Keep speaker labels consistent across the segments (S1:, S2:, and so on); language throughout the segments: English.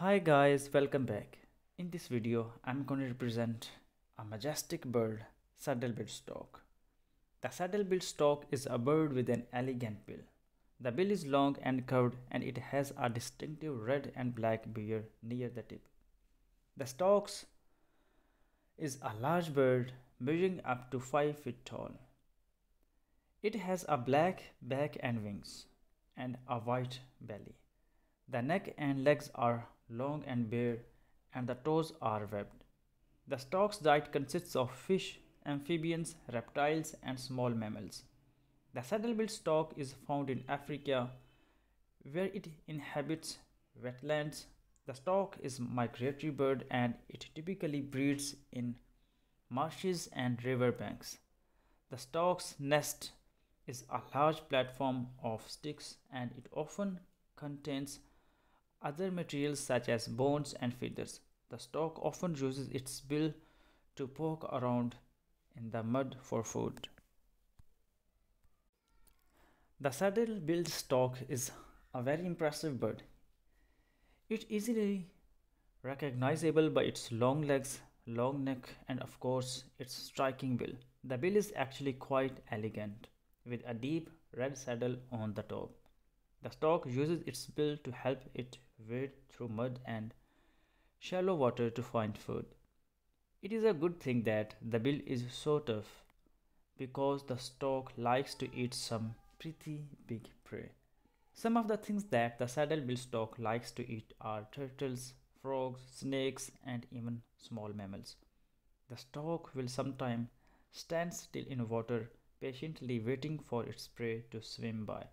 S1: Hi guys, welcome back. In this video, I'm going to represent a majestic bird, saddle-billed stork. The saddle-billed stork is a bird with an elegant bill. The bill is long and curved and it has a distinctive red and black beard near the tip. The stork is a large bird measuring up to 5 feet tall. It has a black back and wings and a white belly. The neck and legs are long and bare, and the toes are webbed. The stork's diet consists of fish, amphibians, reptiles, and small mammals. The saddle-billed stork is found in Africa, where it inhabits wetlands. The stork is a migratory bird and it typically breeds in marshes and river banks. The stork's nest is a large platform of sticks and it often contains other materials such as bones and feathers. The stork often uses its bill to poke around in the mud for food. The saddle-billed stork is a very impressive bird. It easily recognizable by its long legs, long neck and of course its striking bill. The bill is actually quite elegant with a deep red saddle on the top. The stork uses its bill to help it wade through mud and shallow water to find food. It is a good thing that the bill is so tough because the stork likes to eat some pretty big prey. Some of the things that the saddle-bill stork likes to eat are turtles, frogs, snakes, and even small mammals. The stork will sometimes stand still in water, patiently waiting for its prey to swim by.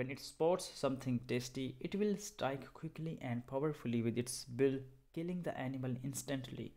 S1: When it spots something tasty, it will strike quickly and powerfully with its bill, killing the animal instantly.